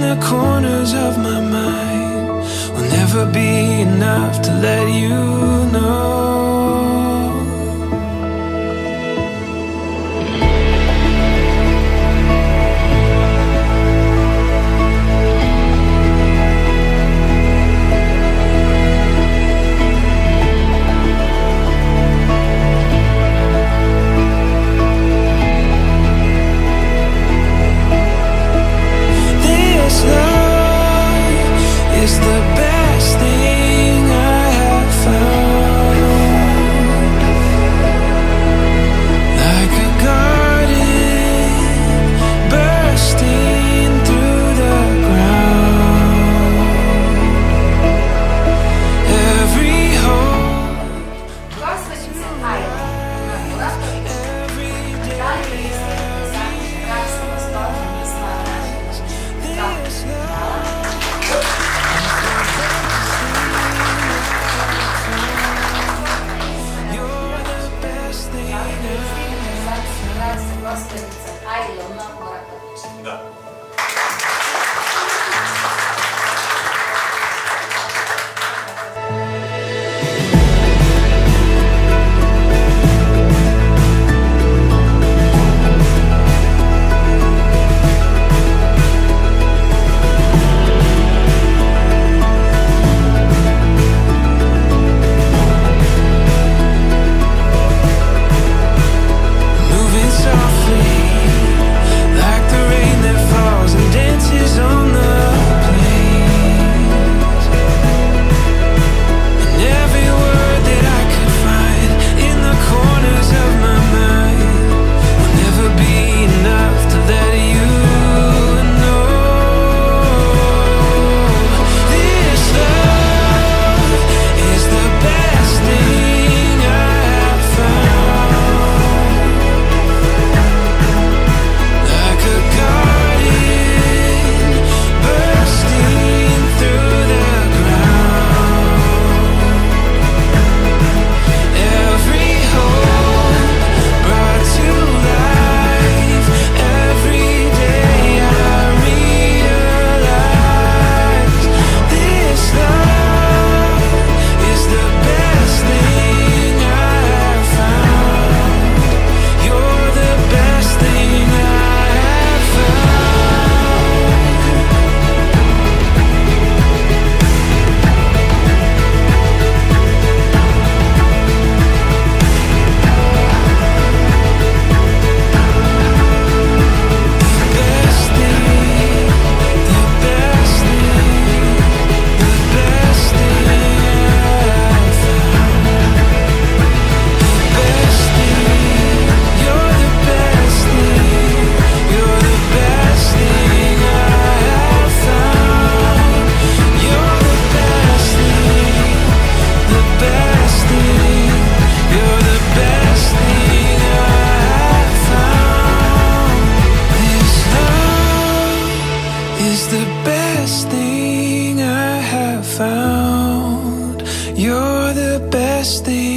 the corners of my mind. Will never be enough to let you is the best thing I have found. You're the best thing.